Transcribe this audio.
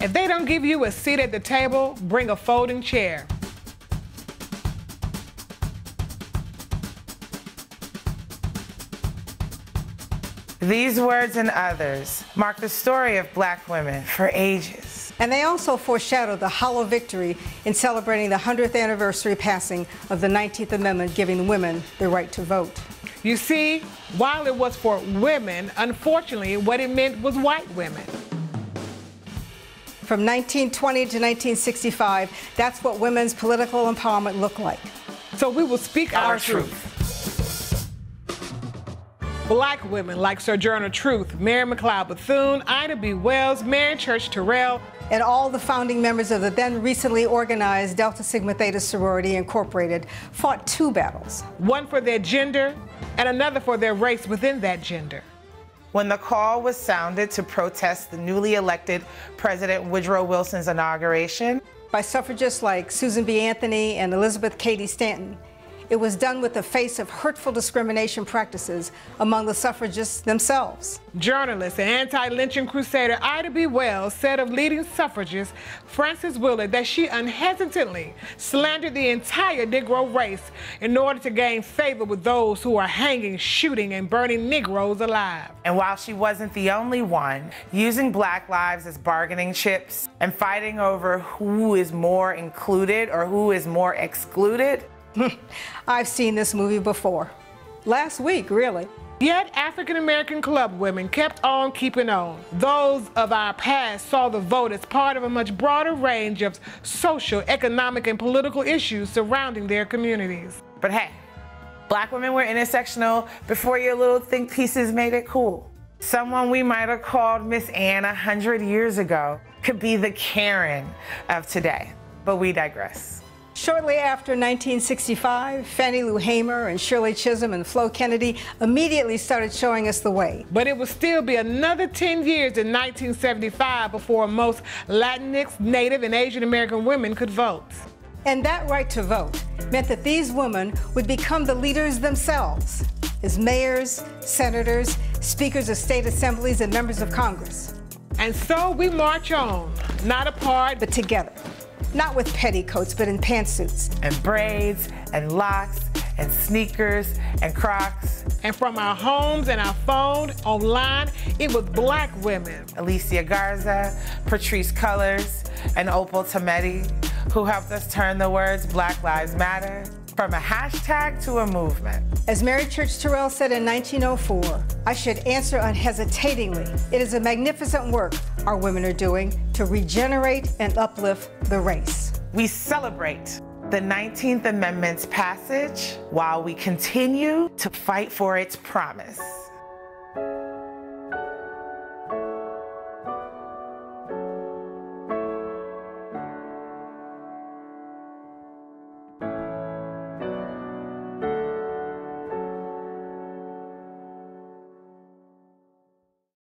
If they don't give you a seat at the table, bring a folding chair. These words and others mark the story of black women for ages. And they also foreshadow the hollow victory in celebrating the 100th anniversary passing of the 19th Amendment giving women the right to vote. You see, while it was for women, unfortunately, what it meant was white women. From 1920 to 1965, that's what women's political empowerment looked like. So we will speak our, our truth. truth. Black women like Sojourner Truth, Mary McLeod Bethune, Ida B. Wells, Mary Church Terrell, and all the founding members of the then recently organized Delta Sigma Theta Sorority Incorporated fought two battles. One for their gender and another for their race within that gender. When the call was sounded to protest the newly elected President Woodrow Wilson's inauguration, by suffragists like Susan B. Anthony and Elizabeth Cady Stanton, it was done with the face of hurtful discrimination practices among the suffragists themselves. Journalist and anti-lynching crusader Ida B. Wells said of leading suffragist Frances Willard that she unhesitantly slandered the entire Negro race in order to gain favor with those who are hanging, shooting, and burning Negroes alive. And while she wasn't the only one using black lives as bargaining chips and fighting over who is more included or who is more excluded, Hmm. I've seen this movie before. Last week, really. Yet African American club women kept on keeping on. Those of our past saw the vote as part of a much broader range of social, economic, and political issues surrounding their communities. But hey, black women were intersectional before your little think pieces made it cool. Someone we might have called Miss Anne a hundred years ago could be the Karen of today. But we digress. Shortly after 1965, Fannie Lou Hamer and Shirley Chisholm and Flo Kennedy immediately started showing us the way. But it would still be another 10 years in 1975 before most Latinx, Native, and Asian American women could vote. And that right to vote meant that these women would become the leaders themselves as mayors, senators, speakers of state assemblies, and members of Congress. And so we march on, not apart, but together not with petticoats, but in pantsuits. And braids and locks and sneakers and crocs. And from our homes and our phone, online, it was black women. Alicia Garza, Patrisse Cullors, and Opal Tometi, who helped us turn the words Black Lives Matter from a hashtag to a movement. As Mary Church Terrell said in 1904, I should answer unhesitatingly. It is a magnificent work our women are doing to regenerate and uplift the race. We celebrate the 19th Amendment's passage while we continue to fight for its promise.